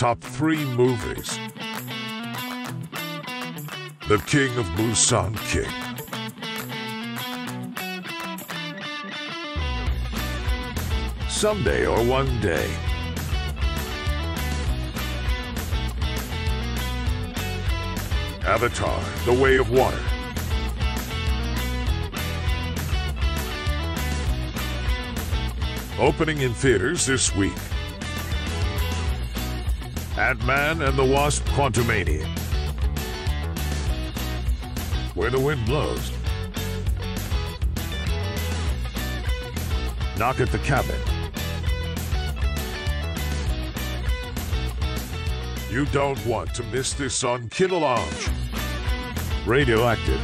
top three movies. The King of Musang King. Someday or one day. Avatar, The Way of Water. Opening in theaters this week. Ant-Man and the Wasp Quantumania. Where the wind blows. Knock at the cabin. You don't want to miss this on Kino Lounge. Radioactive.